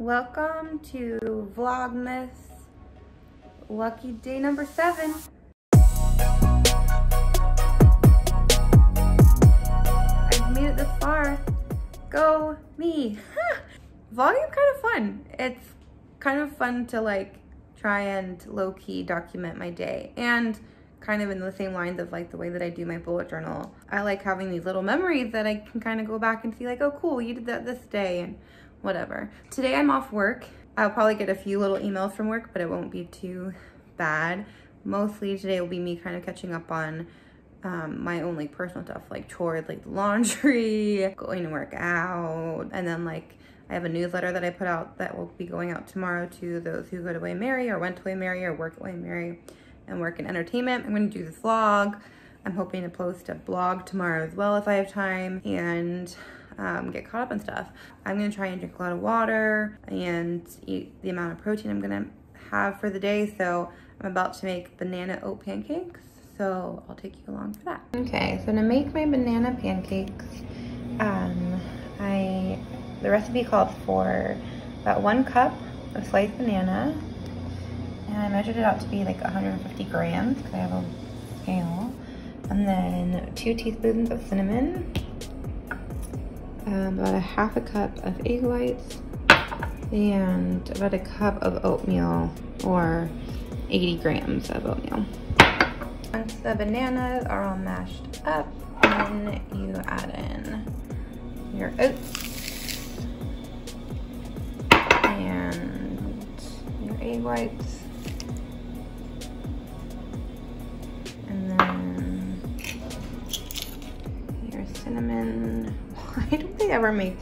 Welcome to Vlogmas lucky day number seven. I've made it this far. Go me. Vlogging kind of fun. It's kind of fun to like try and low-key document my day and kind of in the same lines of like the way that I do my bullet journal. I like having these little memories that I can kind of go back and see like, oh cool, you did that this day and whatever. Today I'm off work. I'll probably get a few little emails from work, but it won't be too bad. Mostly today will be me kind of catching up on um, my own like personal stuff, like chores, like laundry, going to work out, and then like I have a newsletter that I put out that will be going out tomorrow to those who go to William Mary or went to William Mary or work at William Mary and work in entertainment. I'm going to do this vlog. I'm hoping to post a blog tomorrow as well if I have time. And um, get caught up on stuff. I'm gonna try and drink a lot of water and eat the amount of protein I'm gonna have for the day. So I'm about to make banana oat pancakes. So I'll take you along for that. Okay, so to make my banana pancakes, um, I the recipe calls for about one cup of sliced banana, and I measured it out to be like 150 grams because I have a scale, and then two teaspoons of cinnamon, um, about a half a cup of egg whites and about a cup of oatmeal or 80 grams of oatmeal. Once the bananas are all mashed up, then you add in your oats and your egg whites ever make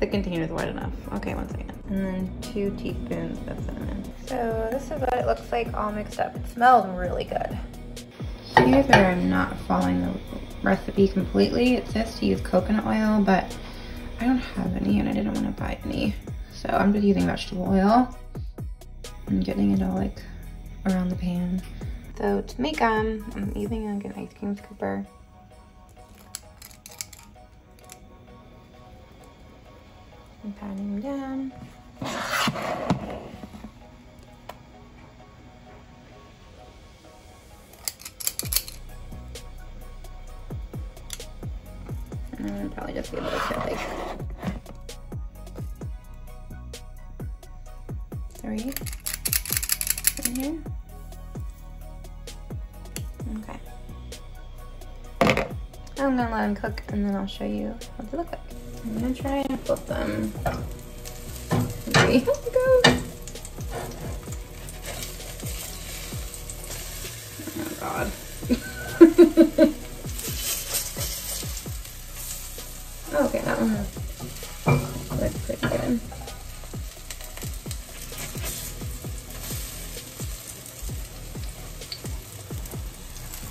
the containers wide enough? Okay, one second. And then two teaspoons of cinnamon. So this is what it looks like all mixed up. It smells really good. Here's where I'm not following the recipe completely. It says to use coconut oil, but I don't have any and I didn't want to buy any. So I'm just using vegetable oil and getting it all like around the pan. So to make them, I'm using like an ice cream scooper and patting him down. And I'm probably just be able to fit three in here. Okay. I'm gonna let them cook and then I'll show you what they look like. I'm gonna try and flip them. You go. Oh god. okay, that one looks pretty good.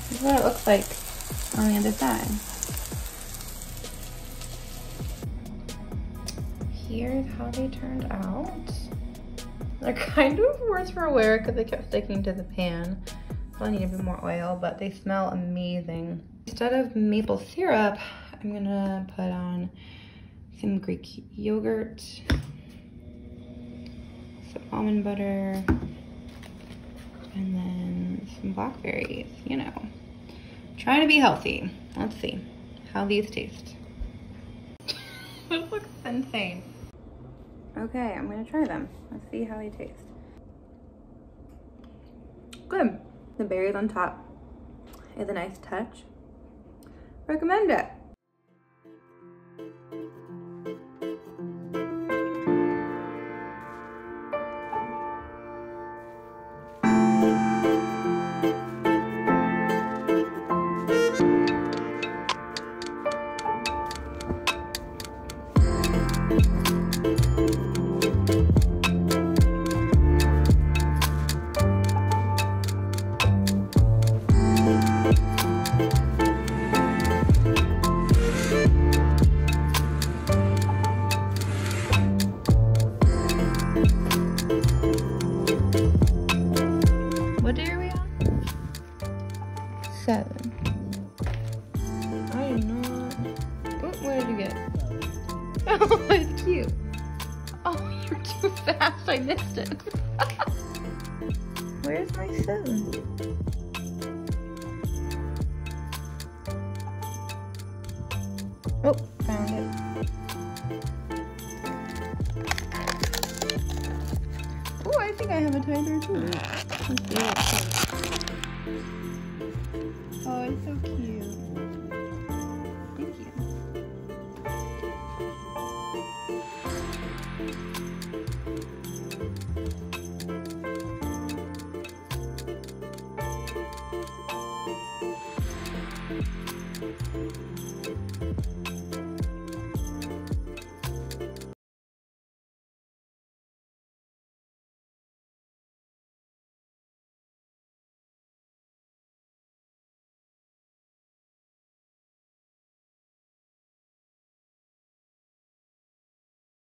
This is what it looks like on the other side. Here's how they turned out. They're kind of worse for wear because they kept sticking to the pan. I need a bit more oil, but they smell amazing. Instead of maple syrup, I'm gonna put on some Greek yogurt, some almond butter, and then some blackberries, you know. Trying to be healthy. Let's see how these taste. this looks insane. Okay, I'm gonna try them. Let's see how they taste. Good. The berries on top is a nice touch. Recommend it. seven. I am not. Oh, what did you get? Oh, it's cute. Oh, you're too fast. I missed it. Where's my seven? Oh, found it. Oh, I think I have a tiger too. Oh, it's so cute.